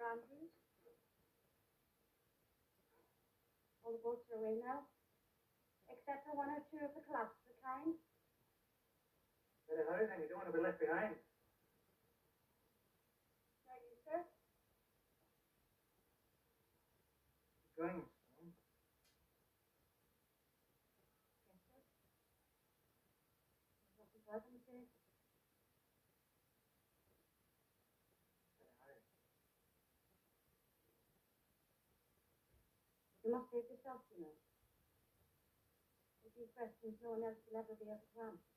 Andrews. All the boats are away now, except for one or two of the collapsible kind. Better hurry then, you don't want to be left behind. Are you, sir? Going. Yes, sir. Nothing further, sir. Better hurry. You must save yourself, you know. With these questions, no one else will ever be able to answer.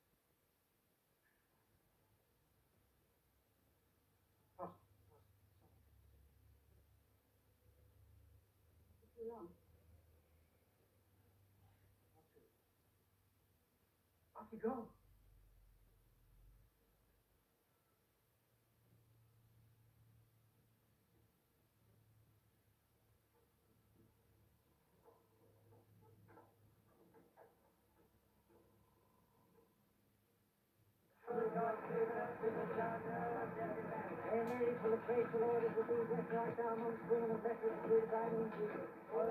Too long. Off you go. For the case of orders with these restaurants down on swinging the vessels through the dining room.